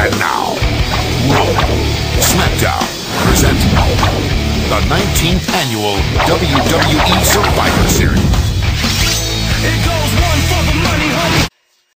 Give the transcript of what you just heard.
And now, SmackDown present the 19th annual WWE Survivor